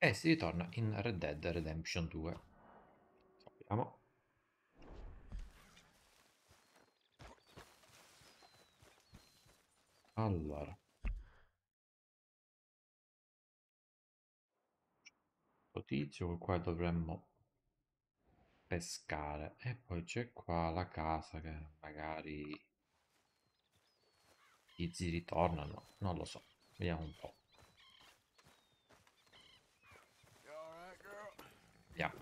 E si ritorna in Red Dead Redemption 2. Sappiamo. Allora. Tizio qua dovremmo pescare. E poi c'è qua la casa che magari i tizi ritornano. Non lo so. Vediamo un po'. Vediamo.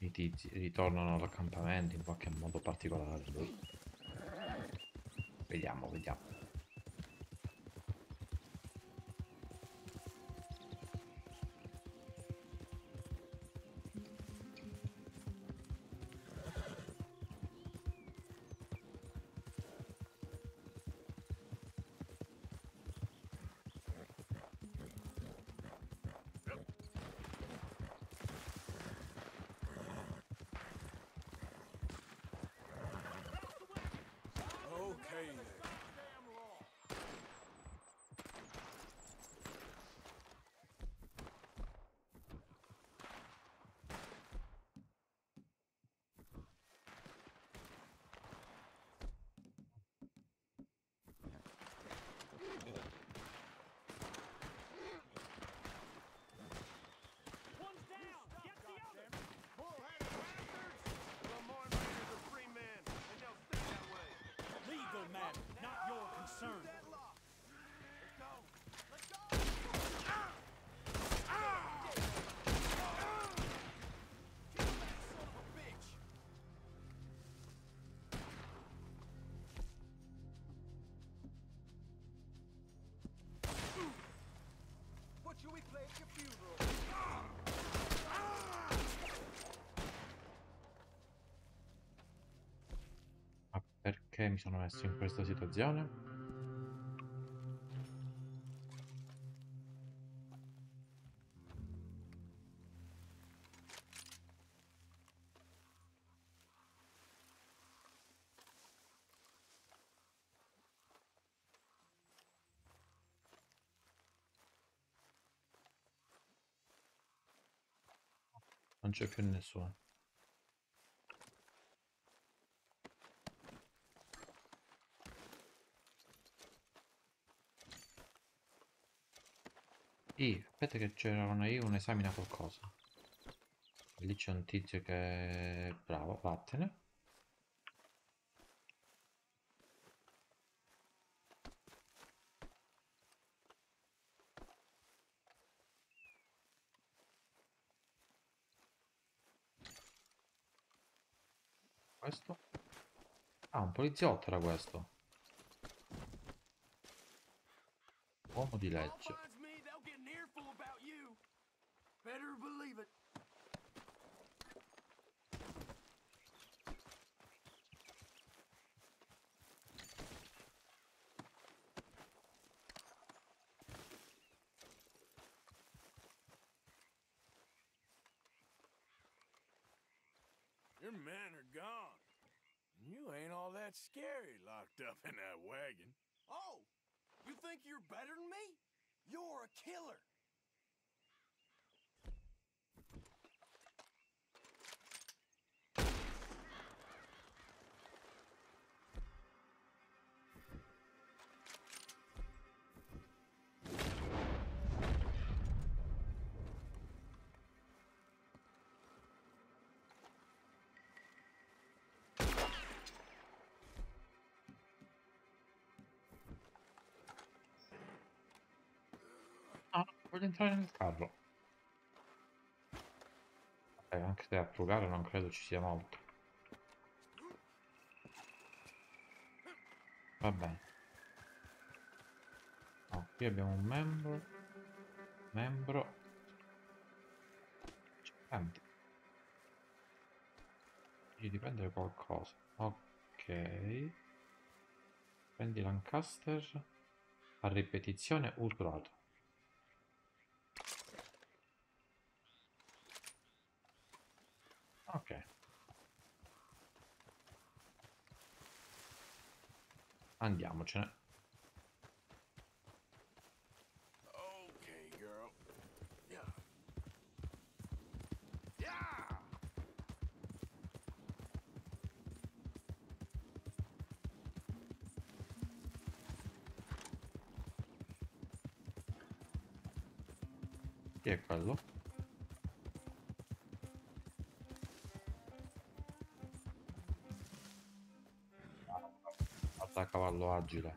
I tizi ritornano all'accampamento in qualche modo particolare. Vediamo, vediamo. should we play at your funeral? Ma perché mi sono messo in questa situazione? C'è più nessuno. I, aspetta che c'era una I, un esamina qualcosa. Lì c'è un tizio che è bravo, vattene. Questo? Ah, un poliziotto era questo. Uomo di legge. Ain't all that scary locked up in that wagon. Oh, you think you're better than me? You're a killer. Voglio entrare nel carro. Vabbè, anche se a frugare non credo ci sia molto. Va bene. No, qui abbiamo un membro. Membro. Tanti. Devi prendere qualcosa. Ok. Prendi Lancaster a ripetizione usato. Ok. Andiamocene. Cavallo agile.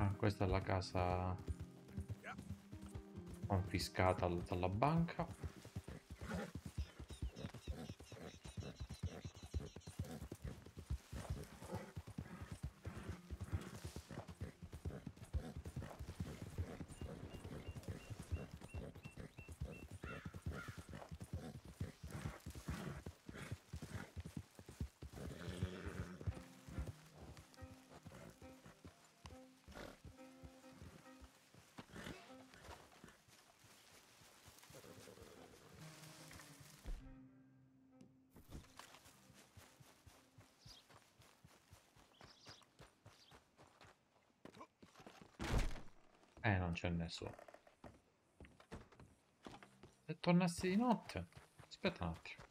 Ah, questa è la casa confiscata dalla banca. Eh, non c'è nessuno. Se tornassi di notte? Aspetta un attimo.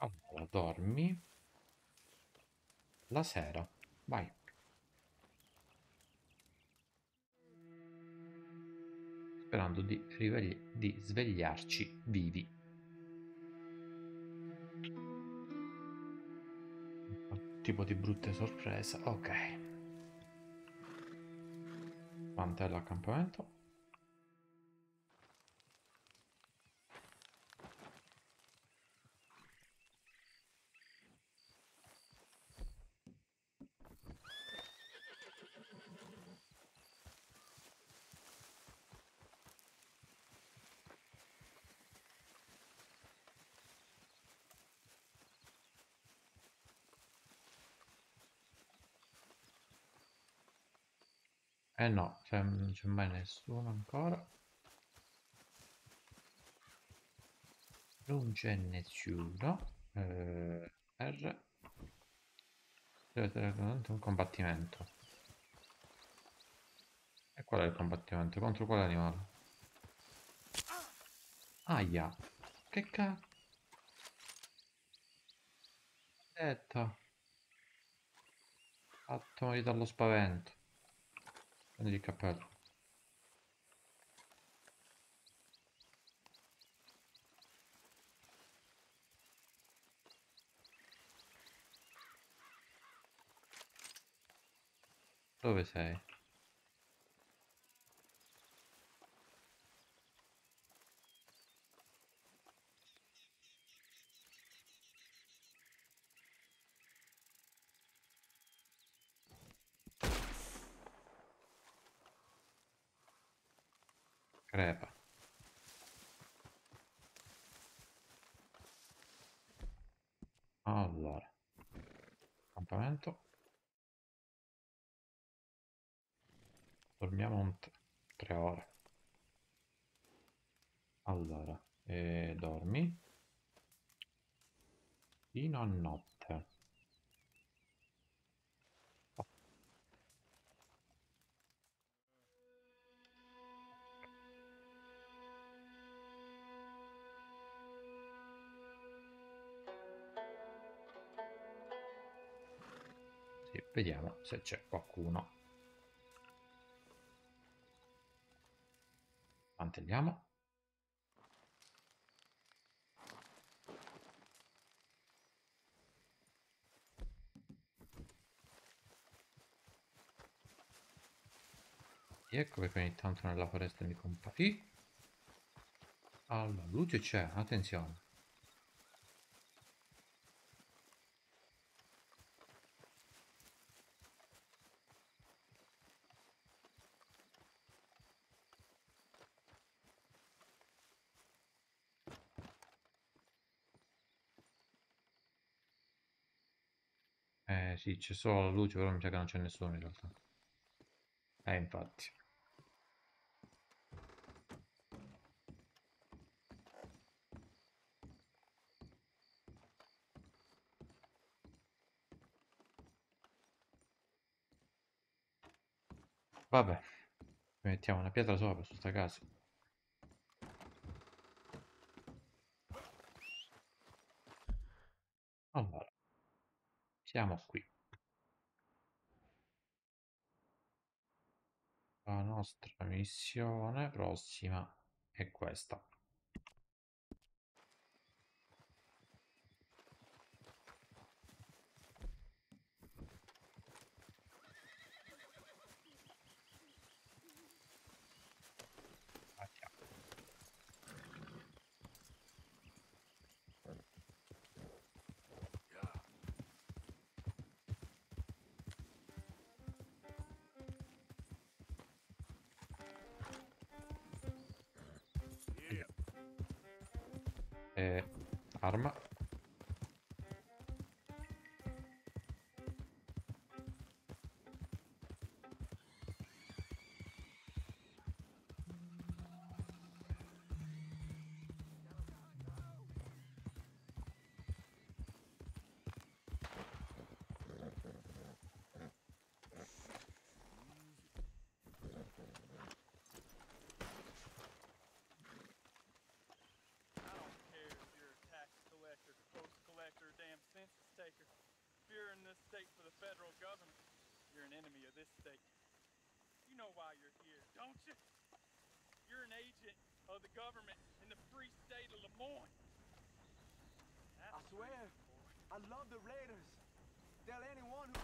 Allora, dormi. La sera. Vai. Sperando di, di svegliarci vivi. Tipo di brutte sorprese. Ok. Quant'è l'accampamento? Eh no, cioè, non c'è mai nessuno ancora. Non c'è nessuno. Eh, R. Deve essere un combattimento. E qual è il combattimento? Contro quale animale? Aia. Che cazzo? Detta. Fatto morire dallo spavento. Prendi il cappello. Dove sei? Crepa. Allora. Campamento. Dormiamo un tre ore. Allora, eh, dormi. Fino a notte. Vediamo se c'è qualcuno. Mantelliamo. Ecco perché ogni tanto nella foresta mi compari. Allora, luce c'è, attenzione. Sì, c'è solo la luce, però mi sa che non c'è nessuno in realtà. Eh, infatti. Vabbè, mettiamo una pietra sopra su sta casa. Allora, siamo qui. Nostra missione prossima è questa. An agent of the government in the free state of Lemoyne. That's I swear. I love the Raiders. Tell anyone who.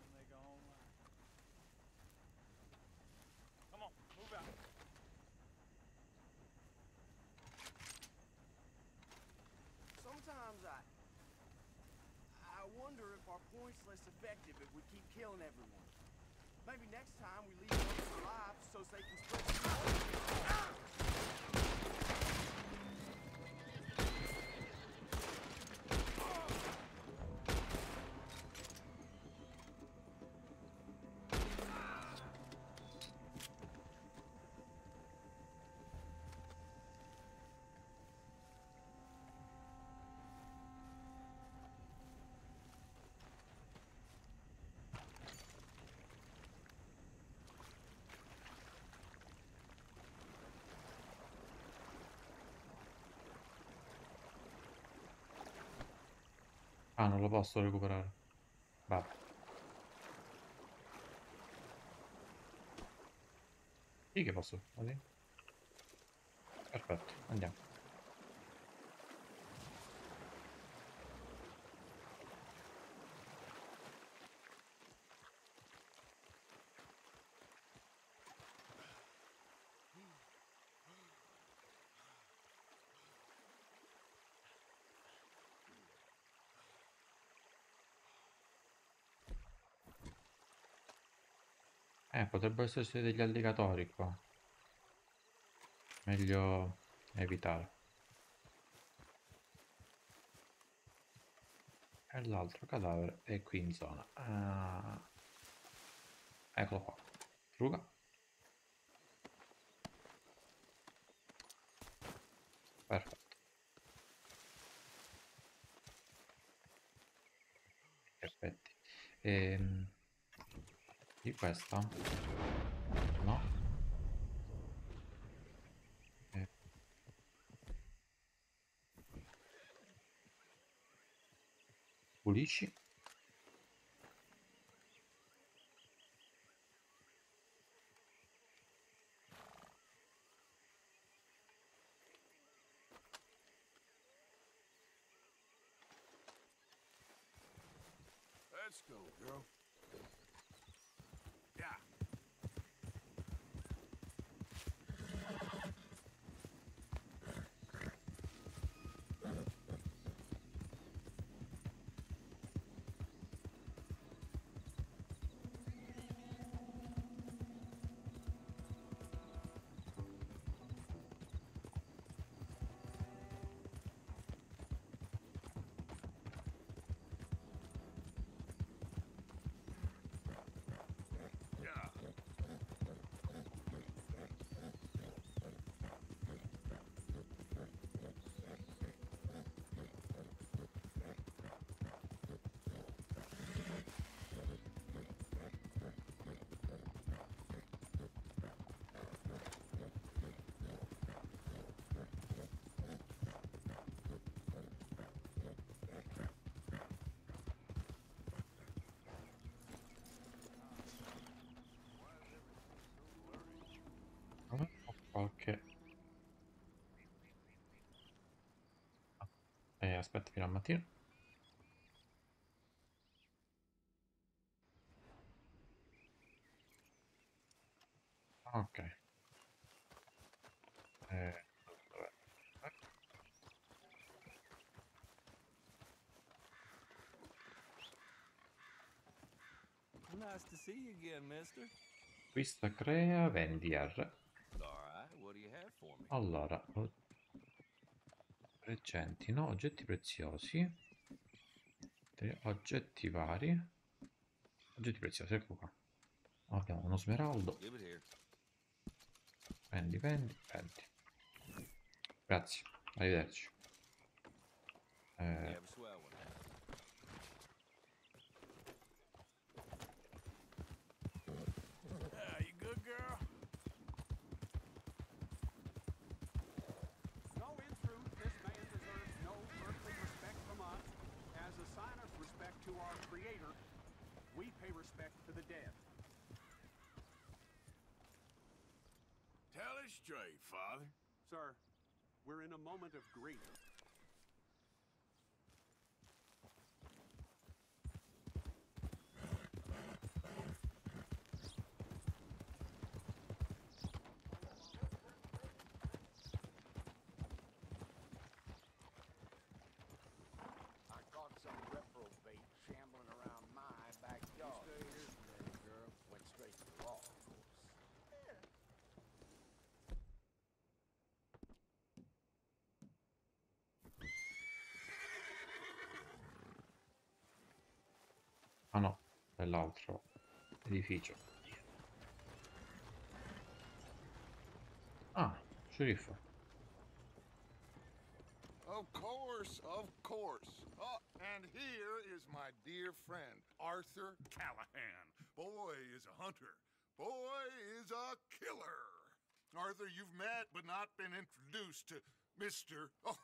When they go online. Uh, Come on, move out. Sometimes I. I wonder if our point's less effective if we keep killing everyone. Maybe next time we leave them alive so they can spread Ah, non lo posso recuperare. Vabbè. Sì che posso. Così. Perfetto, andiamo. Potrebbero esserci degli alligatori qua. Meglio evitare. E l'altro cadavere è qui in zona. Ah. Eccolo qua. Fruga. Perfetto. Perfetti. Ehm, di questa? No. Eh. Qualche... Eh, aspetta fino al mattino. Ok. Eh? Nice to see you again, mister. Acquista, crea, vendi R. Allora, recenti, no? Oggetti preziosi. Oggetti vari. Oggetti preziosi, ecco qua. Abbiamo uno smeraldo. Vendi, vendi, vendi. Grazie, arrivederci. Eh, to the. Tell it straight, father. Sir, we're in a moment of grief. I caught some reprobate shambling around my backyard. You stay here today, girl. Went straight to the law, of course. ah no, è l'altro edificio. Ah, sceriffo. Of course, of course. Oh, and here is my dear friend, Arthur Callahan. Boy is a hunter. Boy is a killer. Arthur, you've met but not been introduced to Mr. Oh,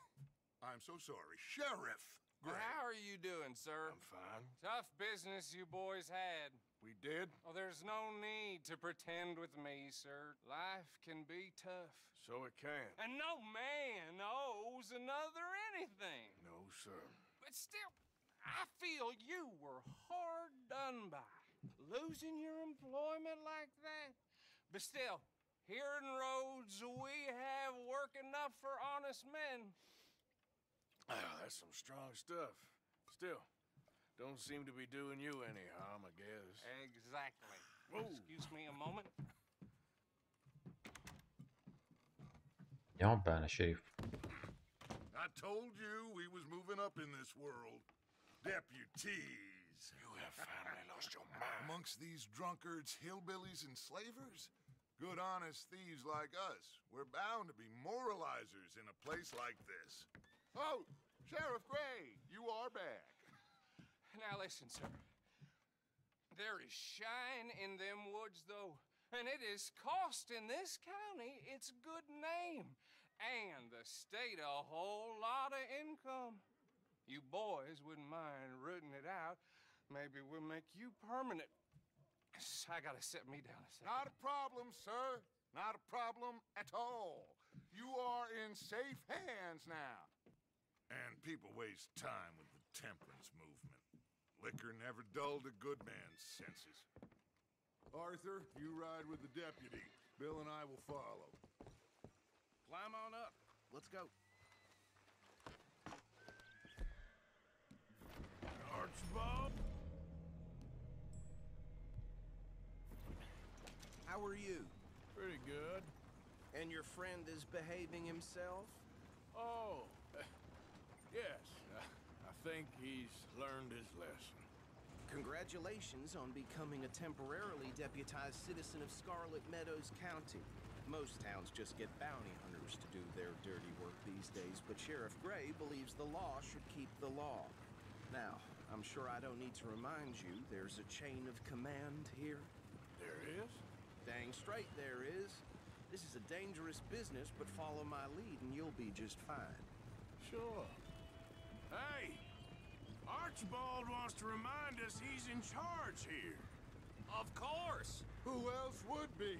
I'm so sorry, Sheriff Gray. How are you doing, sir? I'm fine. Tough business you boys had. We did? Oh, there's no need to pretend with me, sir. Life can be tough. So it can. And no man owes another anything. No, sir. But still, I feel you were hard done by. Losing your employment like that. But still, here in Rhodes, we have work enough for honest men. Ah, that's some strong stuff. Still, don't seem to be doing you any harm, I guess. Exactly. Whoa. Excuse me a moment. Andiamo bene, sceriffo. I told you we was moving up in this world. Deputies. You have finally lost your mind. Amongst these drunkards, hillbillies, and slavers? Good, honest thieves like us. We're bound to be moralizers in a place like this. Oh, Sheriff Gray, you are back. Now listen, sir. There is shine in them woods, though, and it is cost in this county its good name, and the state a whole lot of income. You boys wouldn't mind rooting it out. Maybe we'll make you permanent. I gotta set me down a second. Not a problem, sir. Not a problem at all. You are in safe hands now. And people waste time with the temperance movement. Liquor never dulled a good man's senses. Arthur, you ride with the deputy. Bill and I will follow. Climb on up. Let's go. Archibald? How are you? Pretty good. And your friend is behaving himself? Yes. I think he's learned his lesson. Congratulations on becoming a temporarily deputized citizen of Scarlett Meadows County. Most towns just get bounty hunters to do their dirty work these days, but Sheriff Gray believes the law should keep the law. Now, I'm sure I don't need to remind you there's a chain of command here. There is? Dang straight there is. This is a dangerous business, but follow my lead and you'll be just fine. Sure. Hey! Archibald wants to remind us he's in charge here. Of course! Who else would be?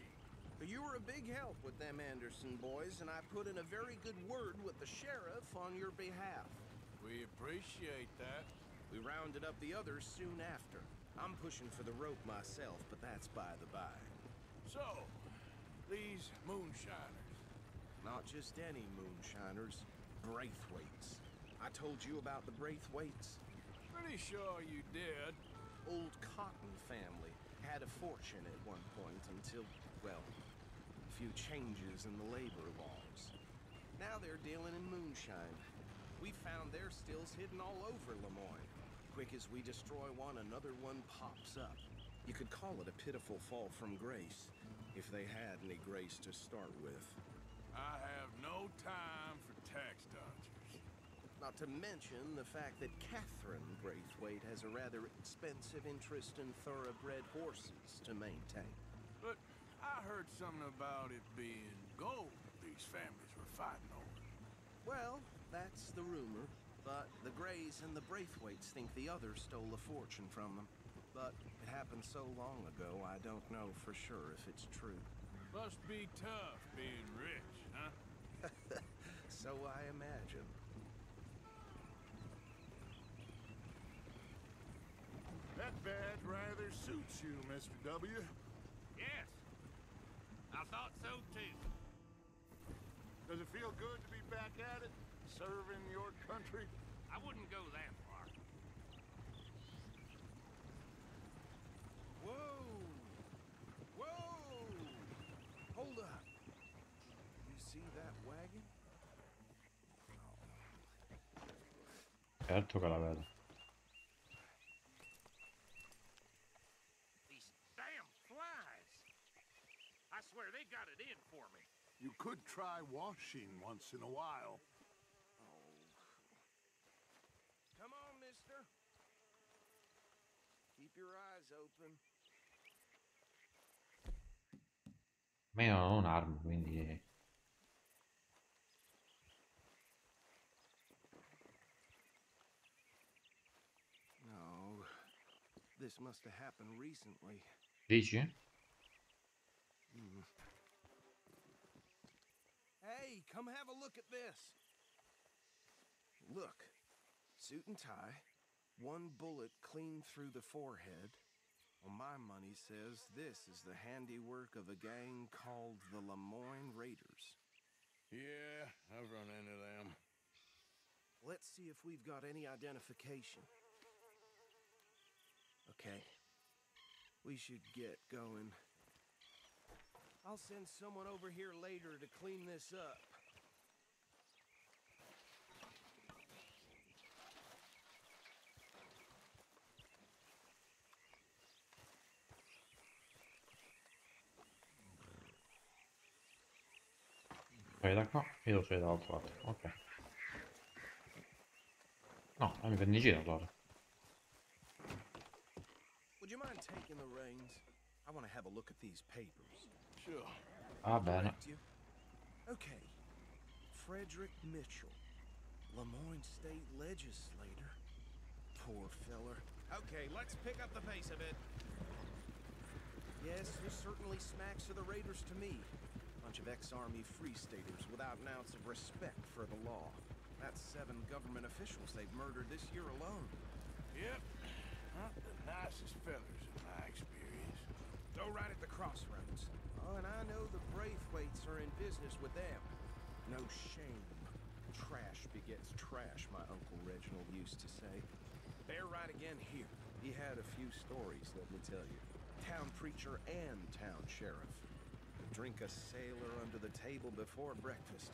You were a big help with them Anderson boys, and I put in a very good word with the sheriff on your behalf. We appreciate that. We rounded up the others soon after. I'm pushing for the rope myself, but that's by the by. So, these moonshiners. Not just any moonshiners, Braithwaites. I told you about the Braithwaites. Pretty sure you did. Old Cotton family had a fortune at one point until, well, a few changes in the labor laws. Now they're dealing in moonshine. We found their stills hidden all over Lemoyne. Quick as we destroy one, another one pops up. You could call it a pitiful fall from grace, if they had any grace to start with. I have no time for tax dodgers. Not to mention the fact that Catherine Braithwaite has a rather expensive interest in thoroughbred horses to maintain. But I heard something about it being gold these families were fighting over. Well, that's the rumor. But the Greys and the Braithwaites think the others stole a fortune from them. But it happened so long ago, I don't know for sure if it's true. Must be tough being rich, huh? so I imagine. That badge rather suits you, Mr. W. Yes. I thought so too. Does it feel good to be back at it? Serving your country? I wouldn't go that far. Whoa! Whoa! Hold up. You see that wagon? Certo che la vedo. These damn flies. I swear they got it in for me. You could try washing once in a while. Come on, mister. Keep your eyes open. Ma io non ho un'arma, quindi... No. This must have happened recently. Dici? Hmm. Hey, come have a look at this. Look, suit and tie, one bullet clean through the forehead. Well, my money says this is the handiwork of a gang called the Lemoyne Raiders. Yeah, I've run into them. Let's see if we've got any identification. Okay. We should get going. I'll send someone over here later to clean this up. Vai da qua e lo sei dall'altro lato. Ok. No, non mi prendi in giro allora. Would you mind taking the reins? I want to have a look at these papers. Sure. Ah, Va bene. Correct you? Okay. Frederick Mitchell, Lemoyne State Legislator. Poor feller. Okay, let's pick up the pace a bit. Yes, this certainly smacks of the Raiders to me. Bunch of ex-army free staters without an ounce of respect for the law. That's seven government officials they've murdered this year alone. Yep. Not the nicest fellas in my experience. Go right at the crossroads. And I know the Braithwaites are in business with them. No shame. Trash begets trash, my Uncle Reginald used to say. They're right again here. He had a few stories, let me tell you. Town preacher and town sheriff. Drink a sailor under the table before breakfast.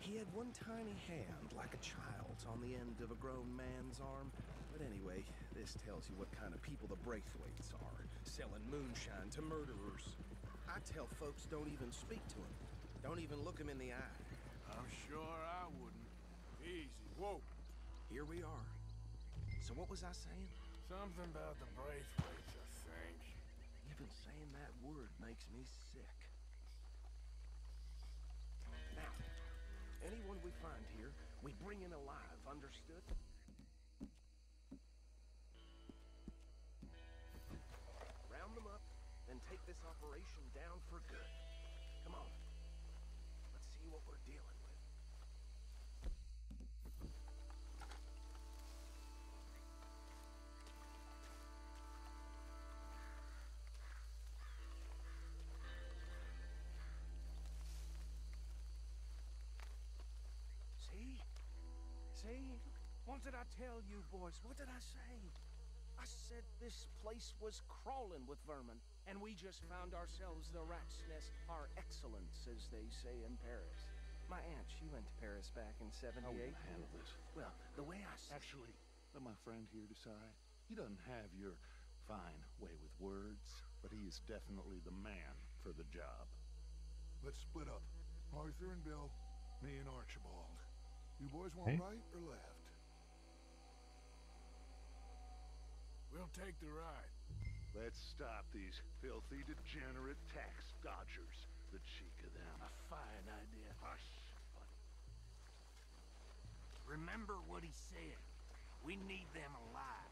He had one tiny hand, like a child's, on the end of a grown man's arm. But anyway, this tells you what kind of people the Braithwaites are. Selling moonshine to murderers. I tell folks don't even speak to him. Don't even look him in the eye. I'm sure I wouldn't. Easy. Whoa. Here we are. So what was I saying? Something about the Braithwaites, I think. Even saying that word makes me sick. Now, anyone we find here, we bring in alive, understood? Round them up, then take this operation See? What did I tell you, boys? What did I say? I said this place was crawling with vermin, and we just found ourselves the rat's nest par excellence, as they say in Paris. My aunt, she went to Paris back in 78. How we gonna handle this? Well, the way I s- Actually, let my friend here decide. He doesn't have your fine way with words, but he is definitely the man for the job. Let's split up. Arthur and Bill, me and Archibald. You boys want Okay. right or left? We'll take the ride. Let's stop these filthy, degenerate tax dodgers. The cheek of them. a fine idea. Hush, buddy. Remember what he said. We need them alive.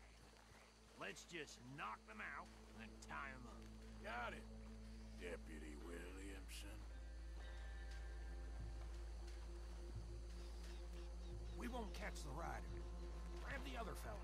Let's just knock them out and tie them up. Got it, Deputy Williamson. We won't catch the rider. Grab the other fellow.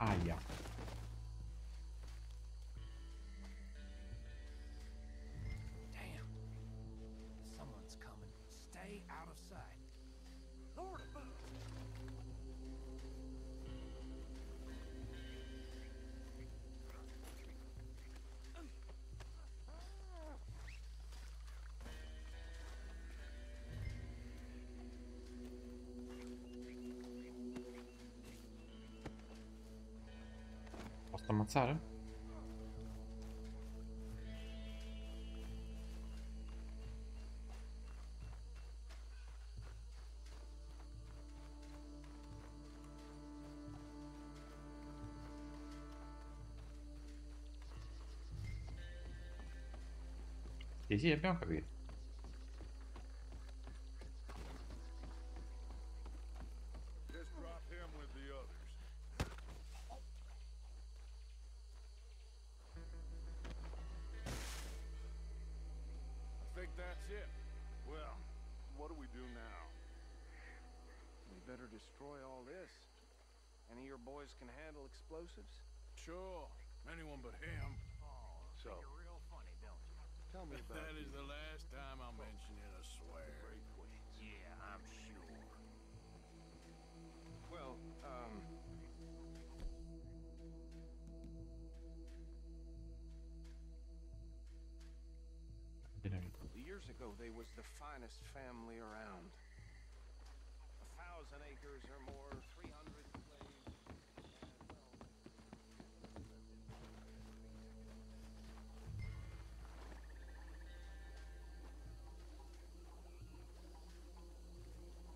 Aia. Damn. Posso ammazzare? Sì, sì, abbiamo capito. Explosives? Sure, anyone but him. So, You're real funny, don't you? tell me about That is these the last time I mention it, a swear. Braithwaites. Yeah, I'm sure. Well, um. Years ago, they was the finest family around. A thousand acres or more,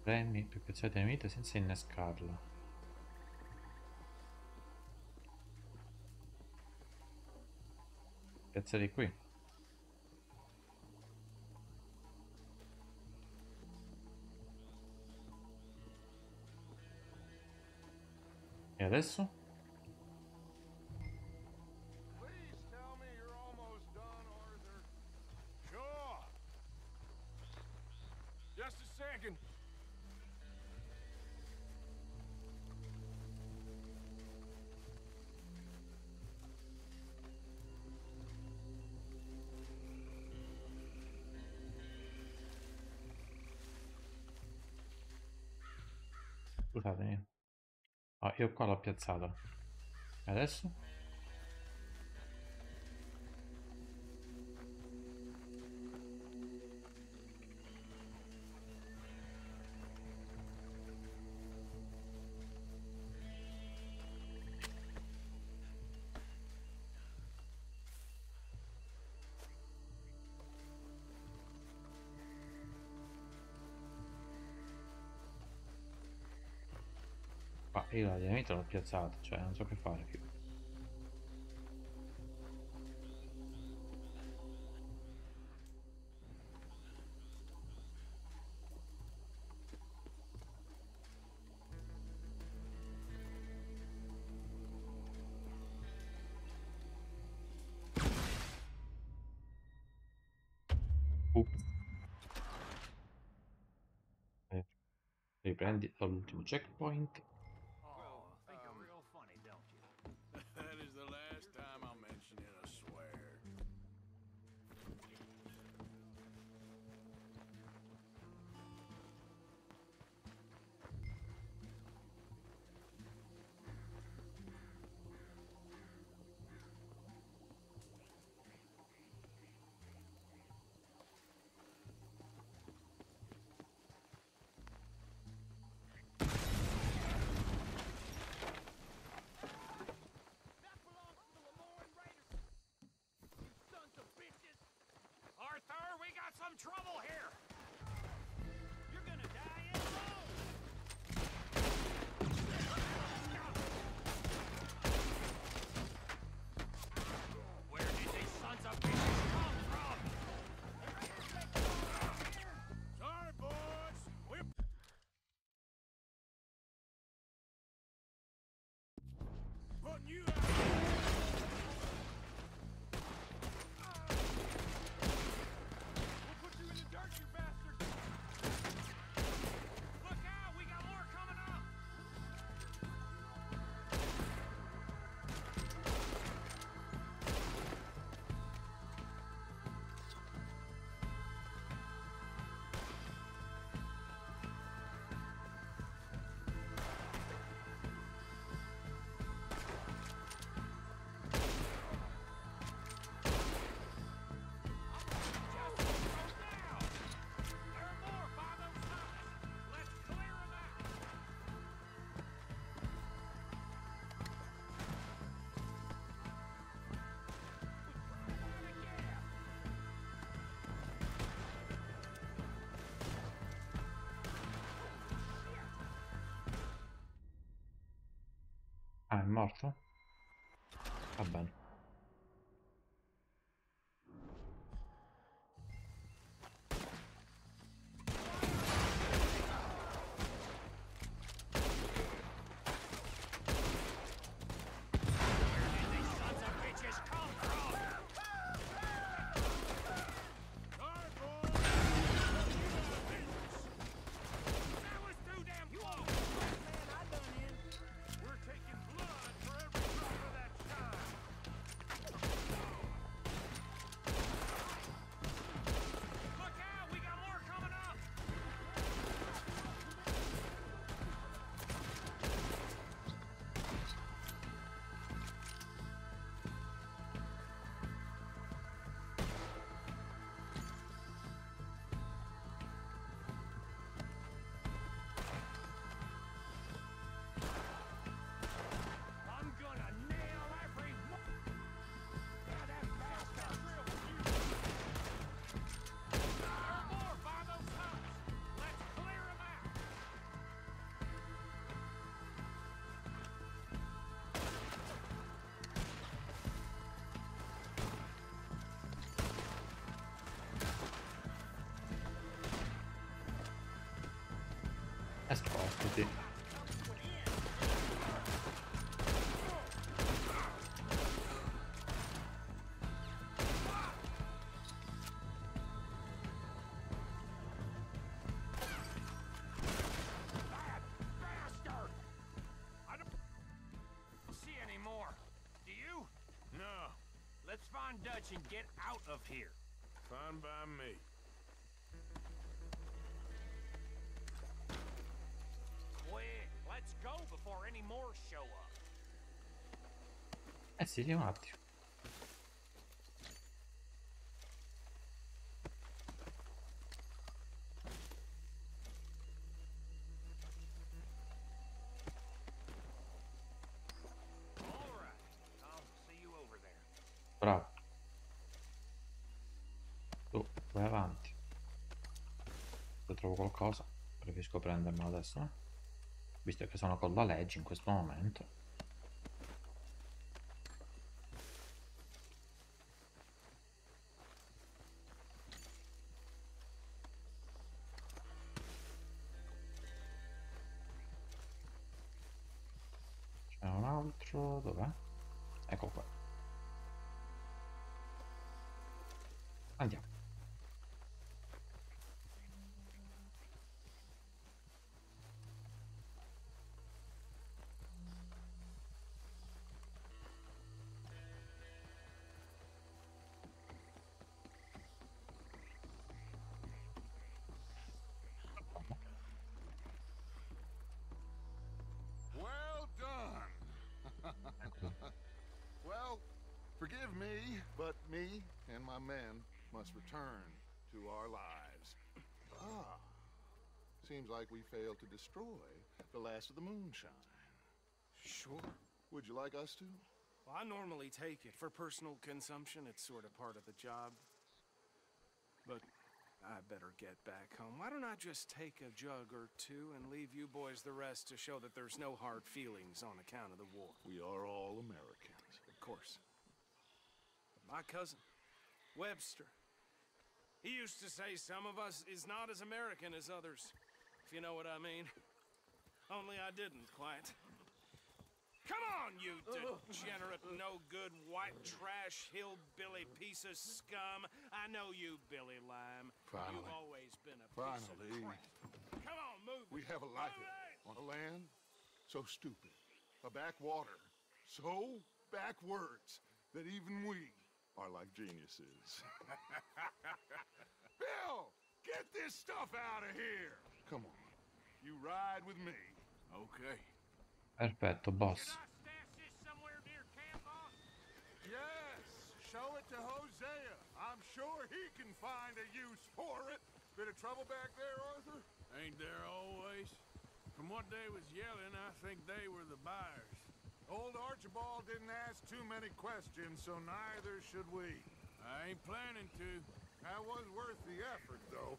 Premi più piazzate di dinamite senza innescarla. Piazzali qui. E adesso? Scusatemi. Ah, io qua l'ho piazzata. E adesso? Io la dinamite l'ho piazzata, cioè non so che fare più. Eh, riprendi l'ultimo checkpoint è morto? Va bene. Dutch and get out of here. Fine by me. Quick, let's go before any more show up. I see you attimo. qualcosa? Preferisco prendermelo adesso visto che sono con la legge in questo momento. My men must return to our lives. Ah, seems like we failed to destroy the last of the moonshine. Sure. Would you like us to? Well, I normally take it for personal consumption. It's sort of part of the job. But I better get back home. Why don't I just take a jug or two and leave you boys the rest to show that there's no hard feelings on account of the war? We are all Americans. Of course. But my cousin, Webster, he used to say some of us is not as American as others, if you know what I mean. Only I didn't quite. Come on, you degenerate, no good, white trash, hillbilly piece of scum. I know you, Billy Lime. Finally. You've always been a piece Finally. of crap. Come on, move. We have a life on a land so stupid, a backwater so backwards that even we are like geniuses. Bill, get this stuff out of here. Come on, you ride with me. Okay. Perfetto, boss. Yes, show it to Hosea. I'm sure he can find a use for it. Bit of trouble back there, Arthur? Ain't there always? From what they was yelling, I think they were the buyers. Old Archibald didn't ask too many questions, so neither should we. I ain't planning to. That was worth the effort, though.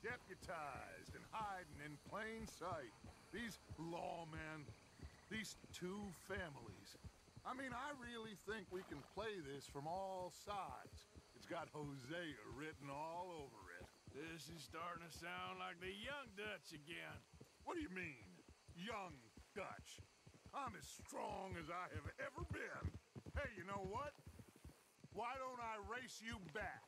Deputized and hiding in plain sight. These lawmen, these two families. I mean, I really think we can play this from all sides. It's got Hosea written all over it. This is starting to sound like the Young Dutch again. What do you mean, young Dutch? I'm as strong as I have ever been. Hey, you know what? Why don't I race you back?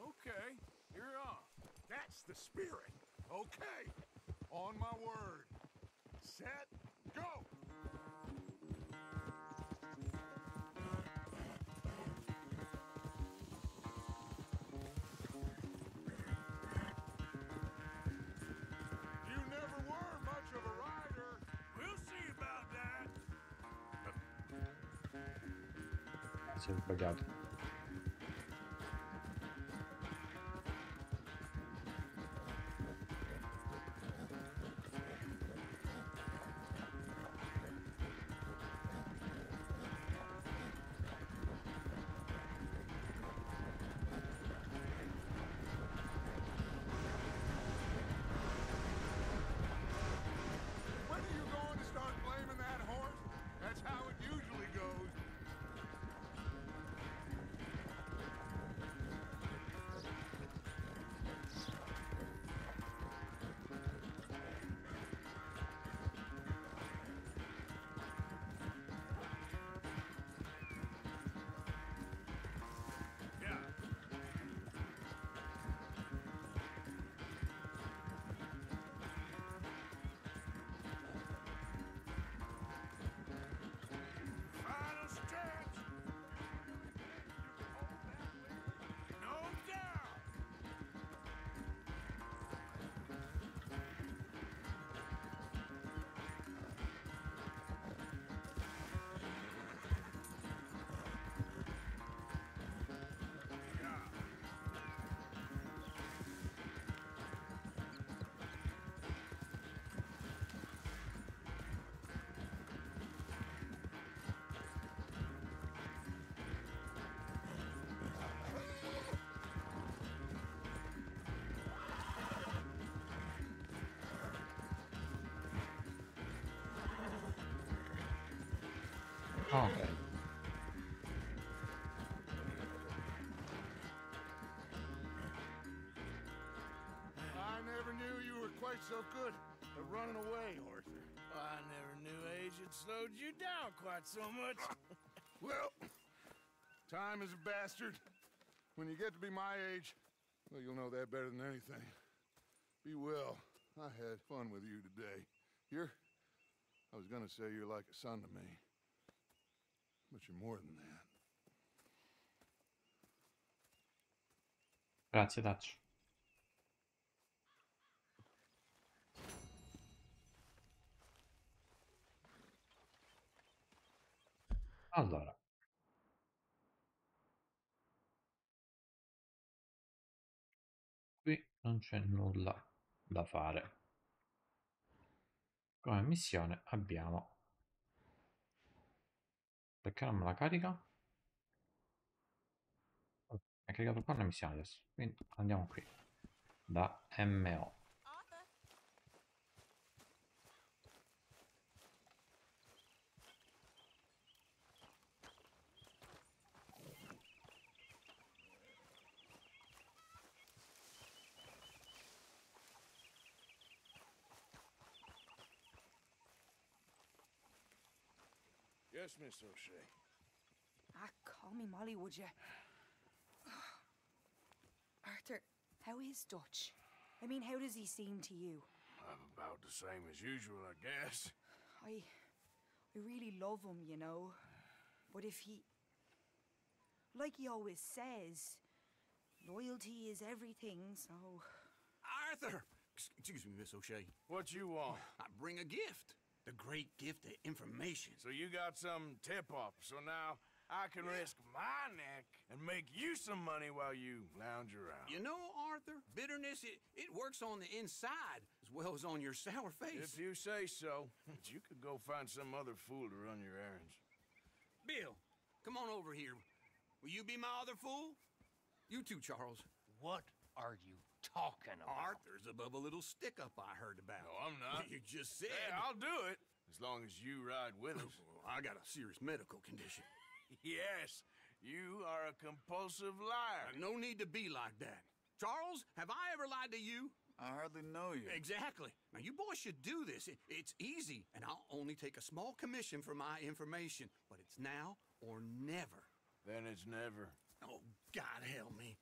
Okay, you're off. That's the spirit. Okay. On my word. Set, go! ser. Ok. I never knew you were quite so good at running away, Arthur. I never knew age had slowed you down quite so much. Well, time is a bastard. When you get to be my age, well, you'll know that better than anything. Be well. I had fun with you today. You're. I was gonna say you're like a son to me. But you're more than that. Grazie, Dutch. Allora. Qui non c'è nulla da fare. Come missione abbiamo... Perché non me la carica? Mi ha caricato qua una missione adesso. Quindi andiamo qui. Da MO. Yes, Miss O'Shea. Ah, call me Molly, would you? Arthur, how is Dutch? I mean, how does he seem to you? I'm about the same as usual, I guess. I. I really love him, you know. But if he. Like he always says, loyalty is everything, so. Arthur! Excuse me, Miss O'Shea. What you want? I bring a gift. The great gift of information. So you got some tip-off, so now I can risk my neck and make you some money while you lounge around. You know, Arthur, bitterness, it, it works on the inside as well as on your sour face. If you say so, but you could go find some other fool to run your errands. Bill, come on over here. Will you be my other fool? You too, Charles. What are you talking about? Arthur's above a little stick up I heard about. No, I'm not. You just said. Hey, I'll do it, as long as you ride with us. I got a serious medical condition. yes, you are a compulsive liar. No need to be like that. Charles, have I ever lied to you? I hardly know you. Exactly. Now, you boys should do this. It- it's easy, and I'll only take a small commission for my information. But it's now or never. Then it's never. Oh, God help me.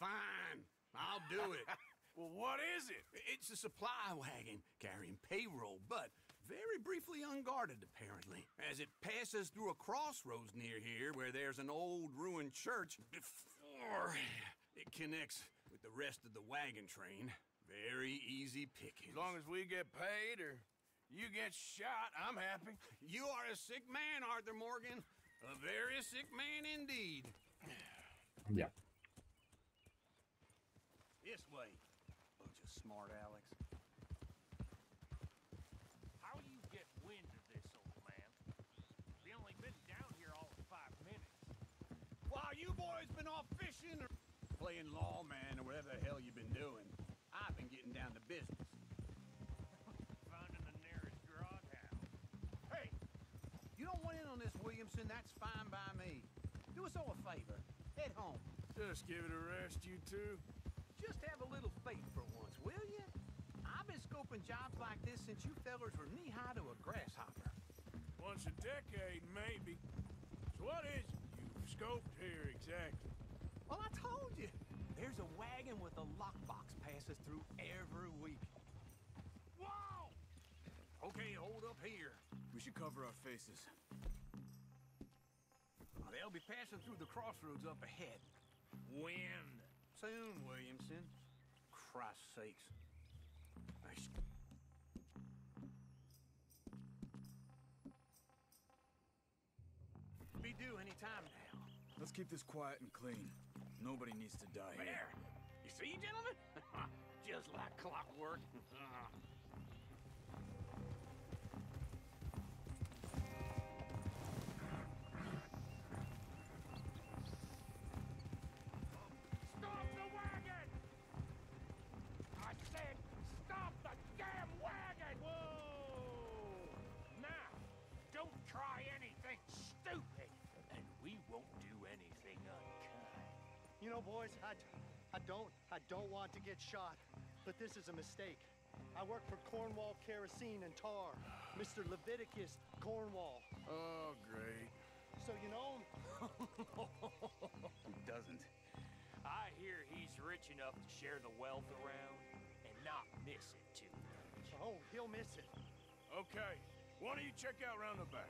Fine, I'll do it. well, what is it? It's a supply wagon carrying payroll, but very briefly unguarded, apparently, as it passes through a crossroads near here where there's an old ruined church before it connects with the rest of the wagon train. Very easy pickings. As long as we get paid or you get shot, I'm happy. You are a sick man, Arthur Morgan. A very sick man indeed. Andiamo. This way. Bunch of smart Alex. How you get wind of this, old man? We only been down here all of five minutes. While you boys been off fishing or playing lawman or whatever the hell you've been doing, I've been getting down to business. Finding the nearest grog house. Hey, you don't want in on this, Williamson. That's fine by me. Do us all a favor. Head home. Just give it a rest, you two. Just have a little faith for once, will you? I've been scoping jobs like this since you fellers were knee-high to a grasshopper. Once a decade, maybe. So what is it you've scoped here exactly? Well, I told you. There's a wagon with a lockbox passes through every week. Whoa! Okay, hold up here. We should cover our faces. Now, they'll be passing through the crossroads up ahead. When? Soon, Williamson. Christ's sakes. Nice. Be due any time now. Let's keep this quiet and clean. Nobody needs to die here. You see, gentlemen? Just like clockwork. You know, boys, I, I don't, I don't want to get shot, but this is a mistake. I work for Cornwall Kerosene and Tar, Mr. Leviticus Cornwall. Oh, great. So you know him? Who doesn't? I hear he's rich enough to share the wealth around and not miss it too much. Oh, he'll miss it. Okay, why don't you check out round the back?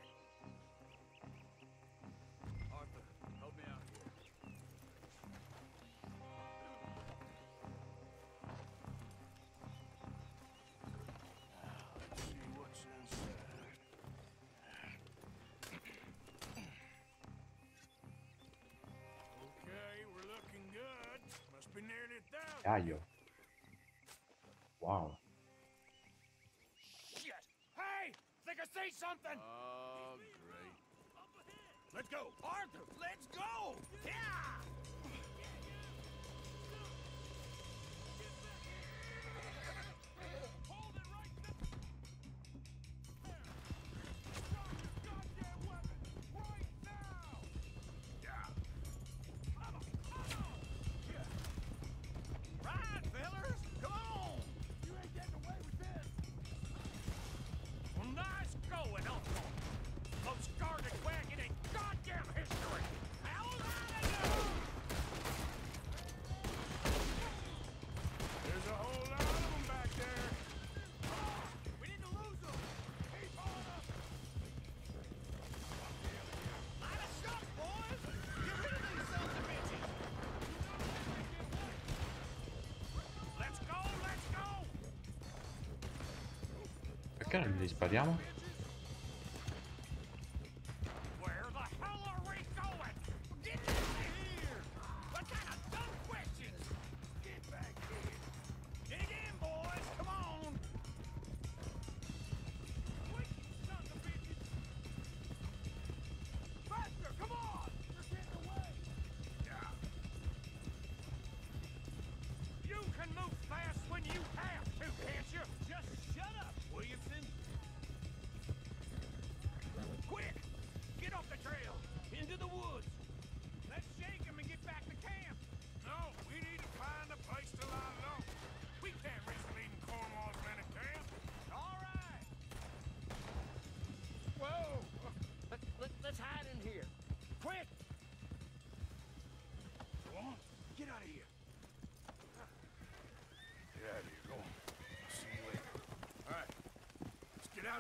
Nearly a Wow. Shit! Hey! Think I see something! Oh, great. Let's go! Arthur, let's go! Yeah! Perché non li spariamo?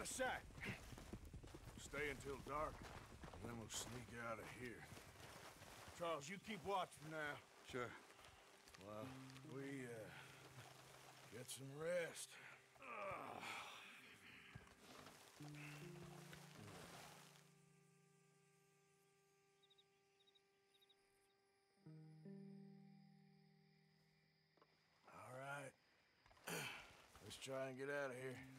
Out of sight. Stay until dark, and then we'll sneak out of here. Charles, you keep watch for now. Sure. Well, we, uh, get some rest. Ugh. All right. Let's try and get out of here.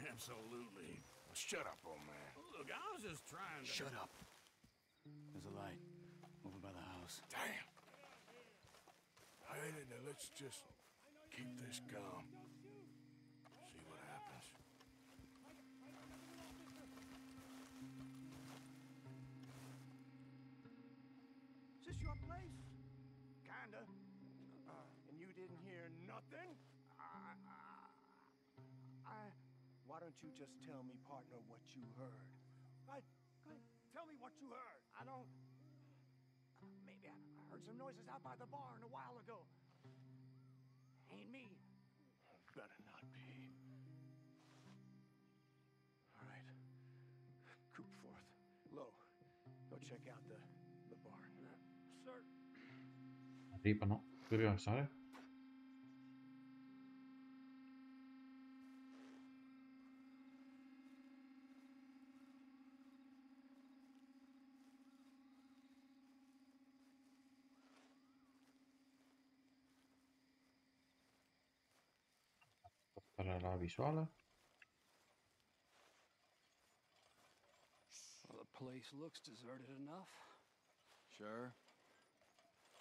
Hey, shit! Absolutely. Shut up, old man. Look, I was just trying to... Shut up. There's a light over by the house. Damn. All right, now let's just keep this calm. See what happens. Is this your place? Kinda. Uh, and you didn't hear nothing? Don't you just tell me, partner, what you heard? Right, go ahead. Tell me what you heard. I don't. Uh, maybe I, I heard some noises out by the barn a while ago. Ain't me. Better not be. All right. Coopforth. Low. Go check out the the barn. Sir. Arrivano. Qui dobbiamo stare? Spostare la visuale. Well, the place looks deserted enough. Sure.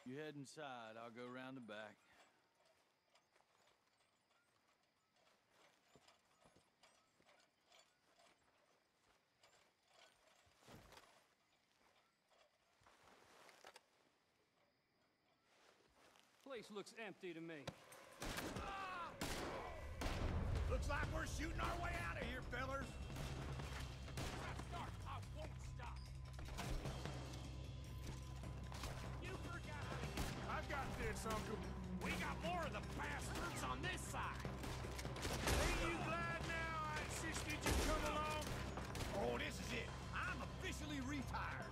You head inside, I'll go round the back. place looks empty to me. Looks like we're shooting our way out of here, fellers. Start, I won't stop. You forgot how to got this, Uncle. We got more of the bastards on this side. Ain't you glad now I insisted you come along? Oh, this is it. I'm officially retired.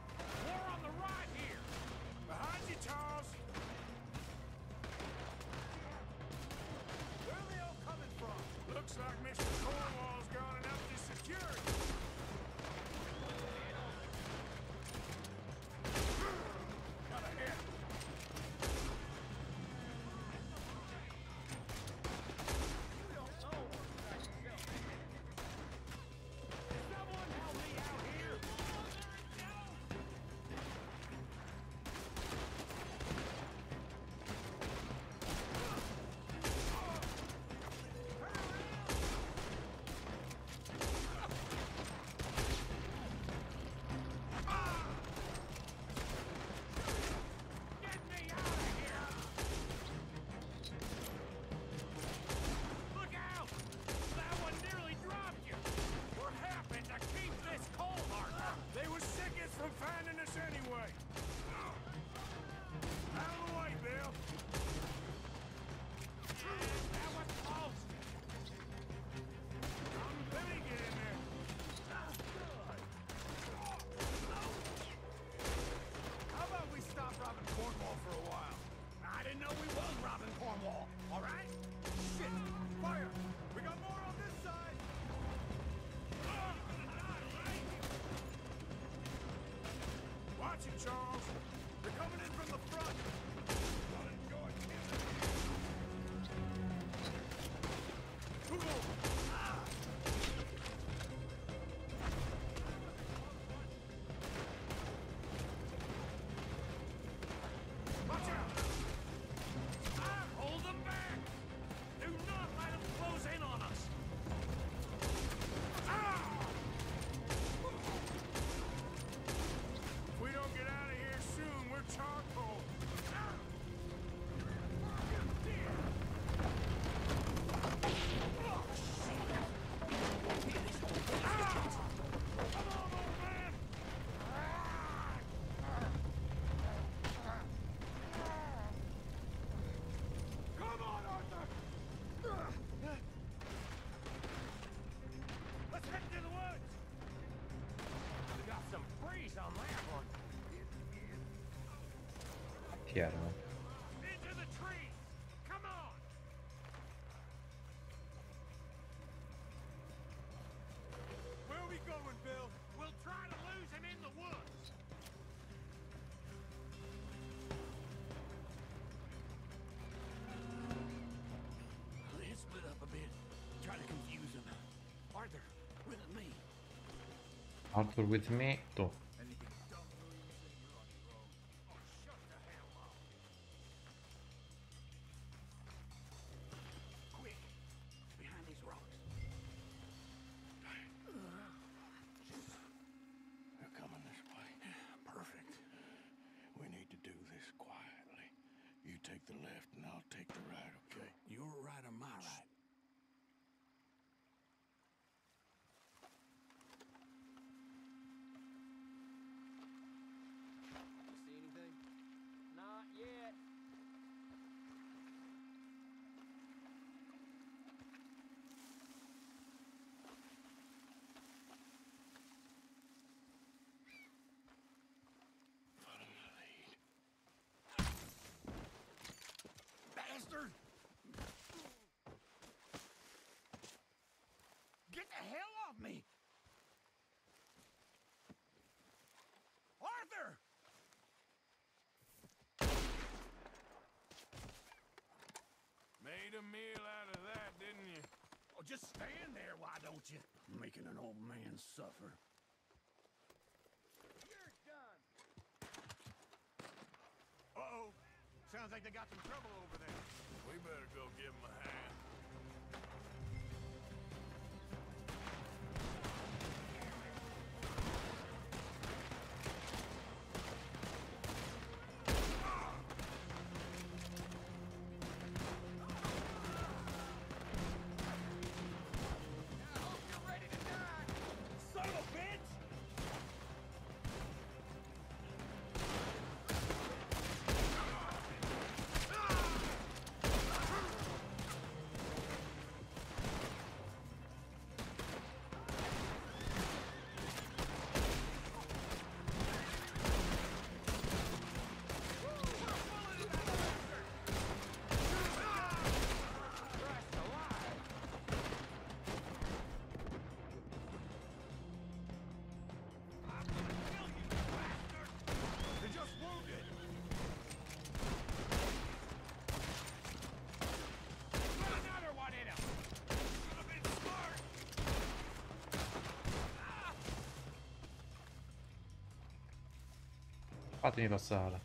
Try to lose him in the woods. Try to confuse him. Arthur, with me. Arthur the left and I'll take the right, okay? Right my right? Get the hell off me! Arthur! Made a meal out of that, didn't you? Oh, just stand there, why don't you? Making an old man suffer. You're done. Uh-oh. Sounds like they got some trouble over there. We better go give him a hand. Fatemi passare.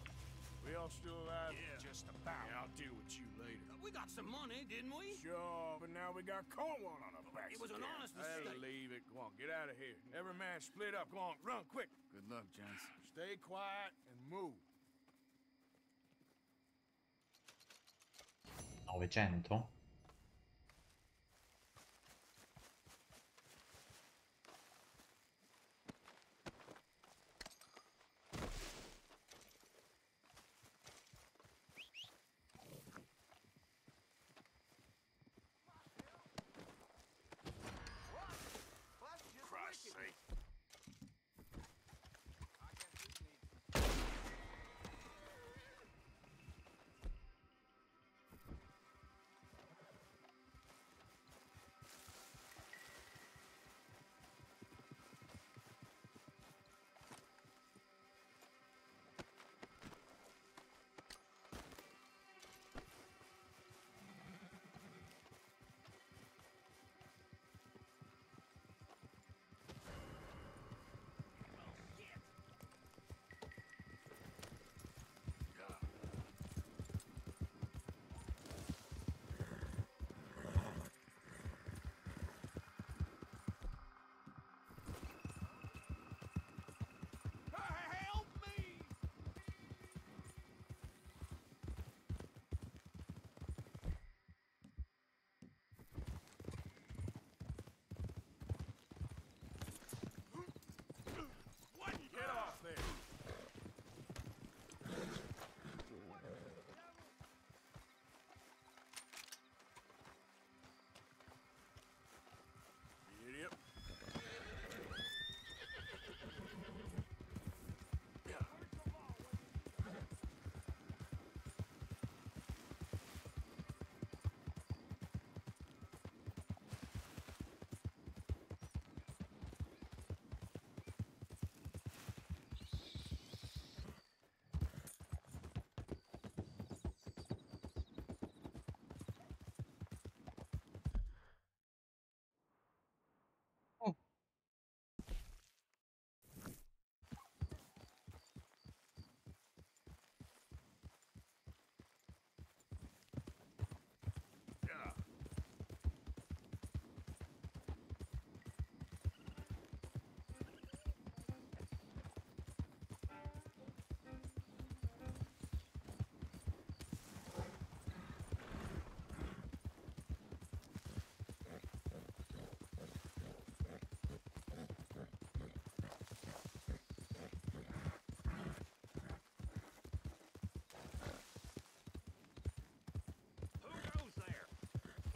We all still alive? Yeah, just about. Yeah, I'll deal with you later. We got some money, didn't we? Sure, but now we got Cornwall on our backs. It was an again. honest Hey, mistake. leave it. Go on, get out of here. Every man split up. Go on, run quick. Good luck, gents. Stay quiet and move. 900?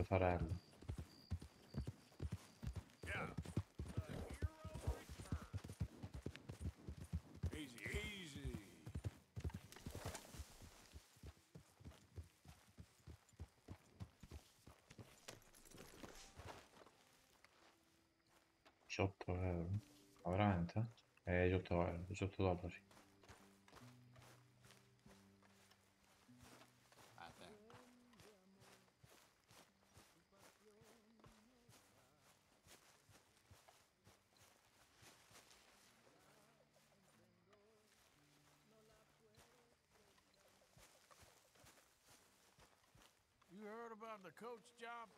farello. euro eh, veramente? eh 18 euro 18 dollari about the coach job?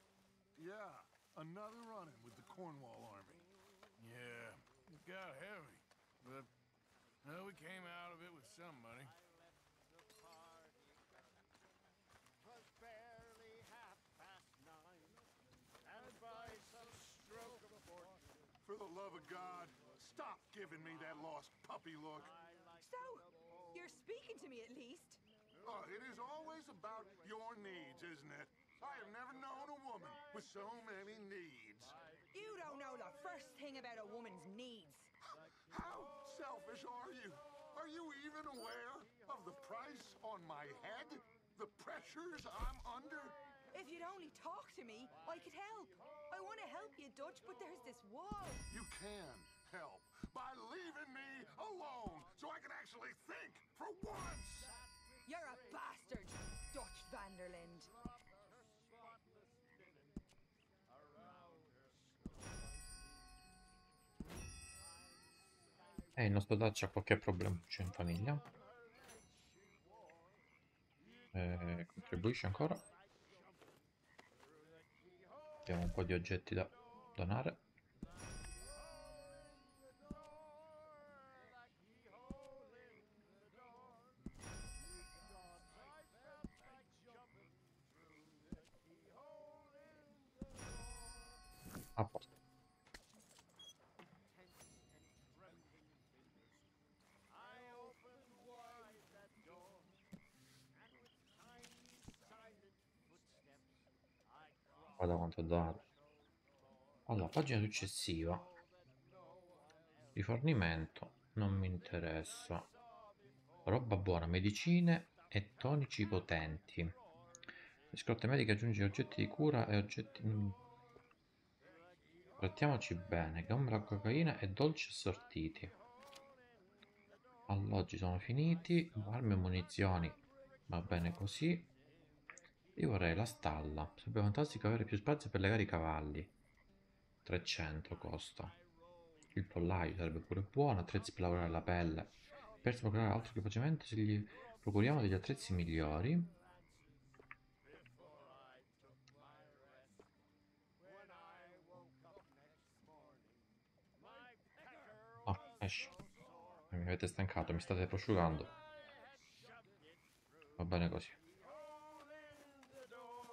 Yeah, another running with the Cornwall Army. Yeah, it got heavy, but well, we came out of it with some money. Twas barely half past nine, and by some stroke of fortune, For the love of God, stop giving me that lost puppy look. So, you're speaking to me at least. Oh, it is always about your needs, isn't it? I have never known a woman with so many needs. You don't know the first thing about a woman's needs. How selfish are you? Are you even aware of the price on my head? The pressures I'm under? If you'd only talk to me, I could help. I want to help you, Dutch, but there's this wall. You can help by leaving me alone so I can actually think for once. You're a bastard, Dutch van der Linde. E il nostro Dutch ha qualche problema in famiglia. Eh, contribuisce ancora. Abbiamo un po' di oggetti da donare. A posto. Guarda quanto ho dato. Allora, pagina successiva. Rifornimento. Non mi interessa. Roba buona, medicine e tonici potenti. Le scorte mediche aggiungi oggetti di cura e oggetti... mm. Trattiamoci bene, gamba cocaina e dolci assortiti. Alloggi sono finiti, armi e munizioni. Va bene così. Io vorrei la stalla. Sarebbe fantastico avere più spazio per legare i cavalli. 300 costa. Il pollaio sarebbe pure buono. Attrezzi per lavorare la pelle. Per procurare altro equipaggiamento se gli procuriamo degli attrezzi migliori. Ah, esci. Mi avete stancato, mi state prosciugando. Va bene così.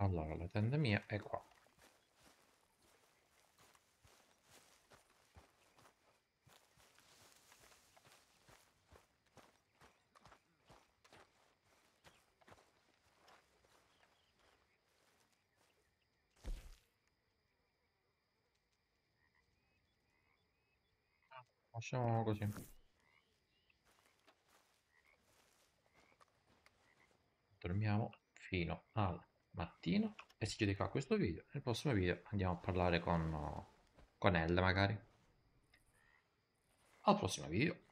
Allora, la tenda mia è qua. Lasciamo così. Dormiamo fino al mattino e si chiude qua questo video. Nel prossimo video andiamo a parlare con, con Elle magari. Al prossimo video.